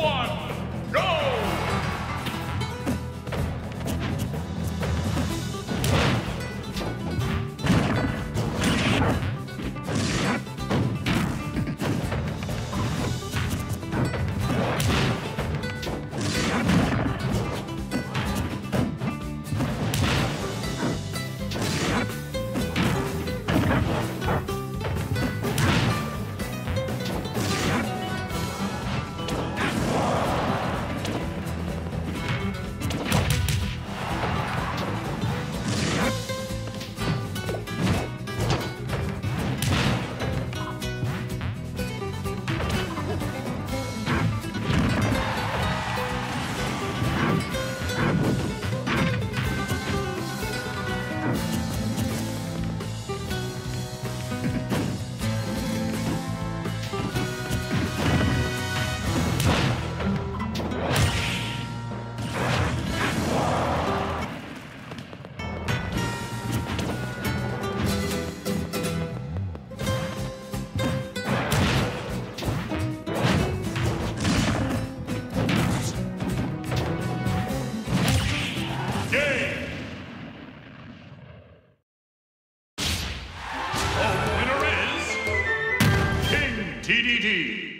one, TDD.